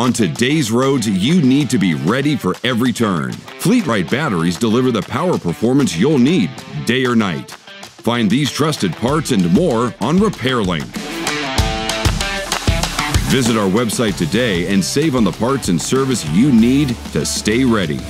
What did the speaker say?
On today's roads, you need to be ready for every turn. Fleetrite batteries deliver the power performance you'll need, day or night. Find these trusted parts and more on RepairLink. Visit our website today and save on the parts and service you need to stay ready.